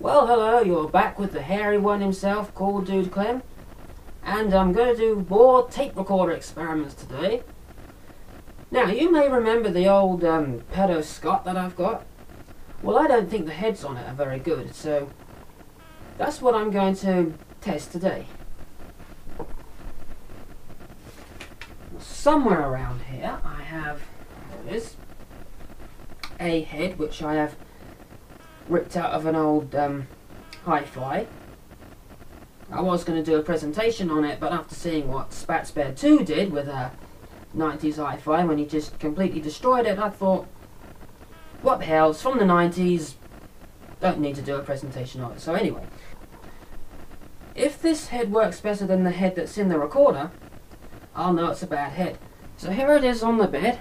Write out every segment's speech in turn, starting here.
Well, hello, you're back with the hairy one himself, Cool Dude Clem. And I'm going to do more tape recorder experiments today. Now, you may remember the old um, Peto Scott that I've got. Well, I don't think the heads on it are very good, so that's what I'm going to test today. Somewhere around here, I have, there it is, a head which I have ripped out of an old um, hi-fi. I was going to do a presentation on it, but after seeing what Spats Bear 2 did with a 90s hi-fi when he just completely destroyed it, I thought, what the hell, it's from the 90s, don't need to do a presentation on it. So anyway, if this head works better than the head that's in the recorder, I'll know it's a bad head. So here it is on the bed,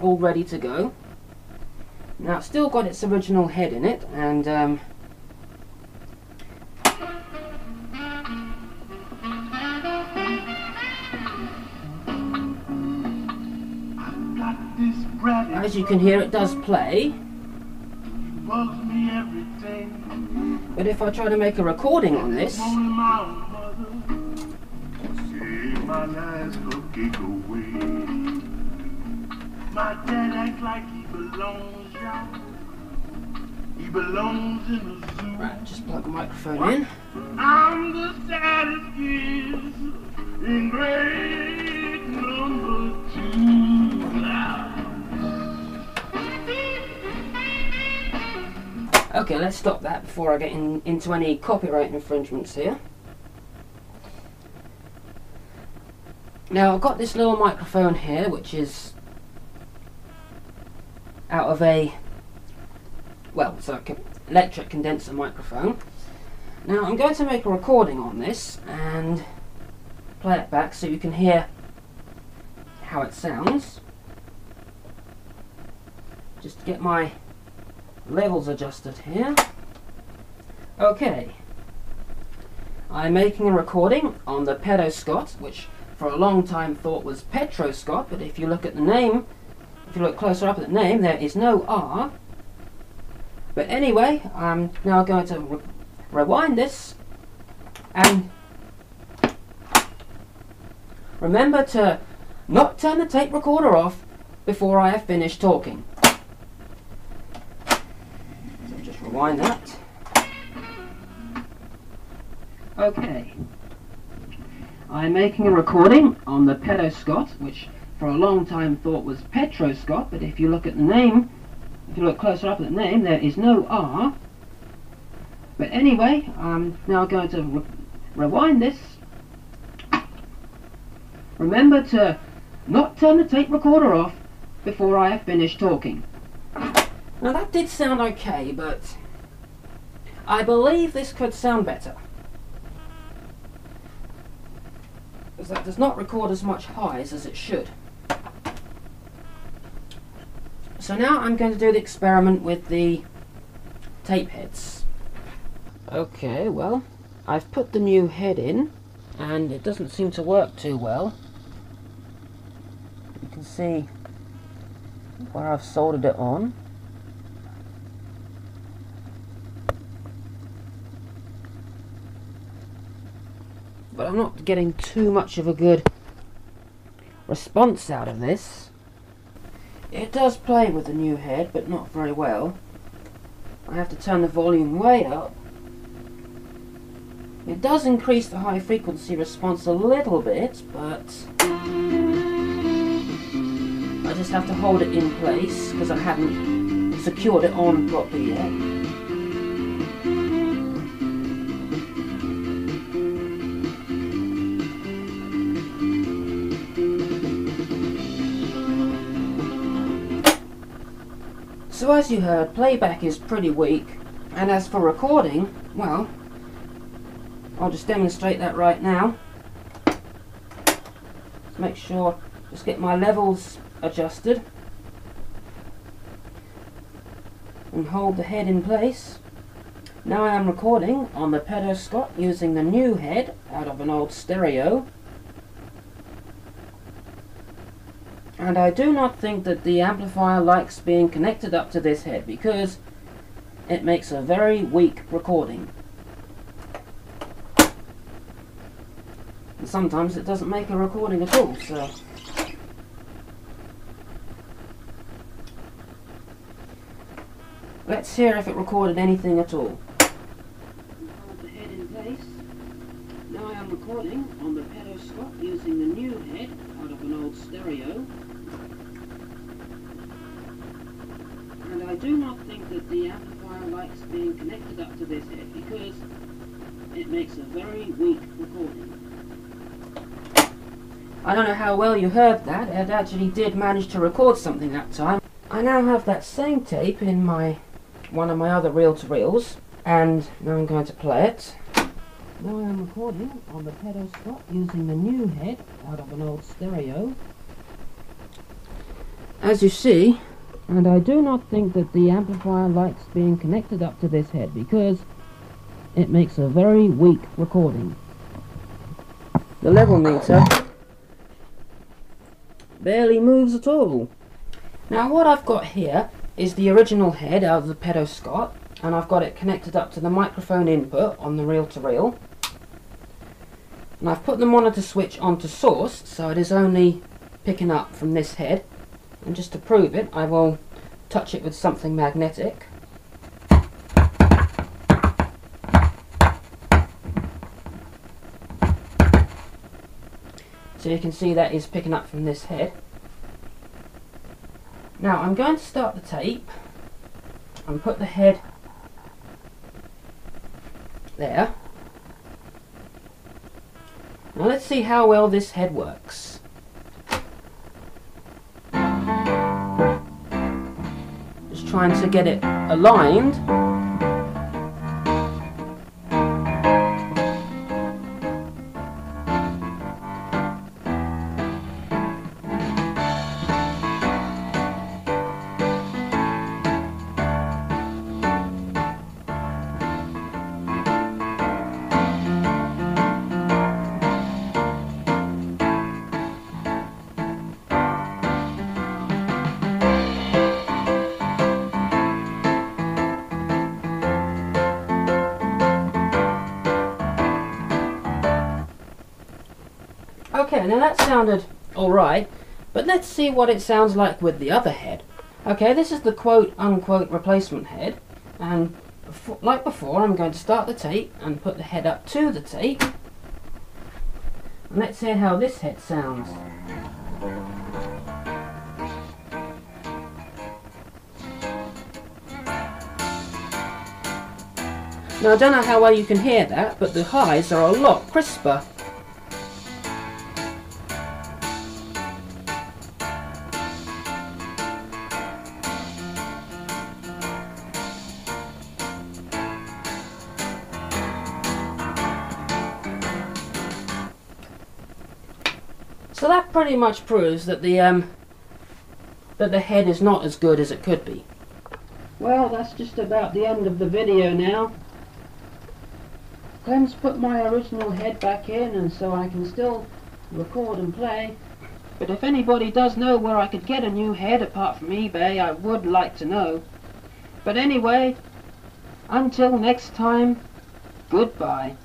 all ready to go. Now it's still got its original head in it, and um, as you can hear it does play. But if I try to make a recording on this, my dad like he belongs. He belongs in the zoo. Right, just plug the microphone in. I'm the saddest in grade number two. Okay, let's stop that before I get in, into any copyright infringements here. Now I've got this little microphone here which is out of a well, so electric condenser microphone. Now I'm going to make a recording on this and play it back so you can hear how it sounds. Just to get my levels adjusted here. Okay. I'm making a recording on the Peto Scott, which for a long time thought was Petroscott, but if you look at the name, if you look closer up at the name, there is no R. But anyway, I'm now going to re rewind this and remember to not turn the tape recorder off before I have finished talking. So just rewind that. Okay. I'm making a recording on the Peto Scott, which for a long time thought was Petroscott, but if you look at the name, if you look closer up at the name, there is no R. But anyway, I'm now going to re rewind this. Remember to not turn the tape recorder off before I have finished talking. Now that did sound okay, but I believe this could sound better. Because that does not record as much highs as it should. So now I'm going to do the experiment with the tape heads. Okay, well, I've put the new head in, and it doesn't seem to work too well. You can see where I've soldered it on. But I'm not getting too much of a good response out of this. It does play with the new head, but not very well. I have to turn the volume way up. It does increase the high frequency response a little bit, but I just have to hold it in place because I haven't secured it on properly yet. So as you heard, playback is pretty weak, and as for recording, well, I'll just demonstrate that right now. Make sure, just get my levels adjusted, and hold the head in place. Now I am recording on the Peto Scott using the new head out of an old stereo. And I do not think that the amplifier likes being connected up to this head because it makes a very weak recording. And sometimes it doesn't make a recording at all, so... Let's hear if it recorded anything at all. Hold the head in place. Now I am recording on the Peto Scott using the new head out of an old stereo. I do not think that the amplifier likes being connected up to this head because it makes a very weak recording. I don't know how well you heard that, it actually did manage to record something that time. I now have that same tape in my one of my other reel-to-reels and now I'm going to play it. Now I am recording on the Peto Scott using the new head out of an old stereo. As you see, and I do not think that the amplifier likes being connected up to this head because it makes a very weak recording. The level meter barely moves at all. Now what I've got here is the original head out of the Peto Scott and I've got it connected up to the microphone input on the reel-to-reel and I've put the monitor switch onto source so it is only picking up from this head and just to prove it I will touch it with something magnetic so you can see that is picking up from this head now I'm going to start the tape and put the head there. Now let's see how well this head works. Trying to get it aligned. Okay, now that sounded alright, but let's see what it sounds like with the other head. Okay, this is the quote-unquote replacement head, and before, like before, I'm going to start the tape and put the head up to the tape. And let's hear how this head sounds. Now I don't know how well you can hear that, but the highs are a lot crisper. So that pretty much proves that the um, that the head is not as good as it could be. Well, that's just about the end of the video now. Clem's put my original head back in and so I can still record and play. But if anybody does know where I could get a new head apart from eBay, I would like to know. But anyway, until next time, goodbye.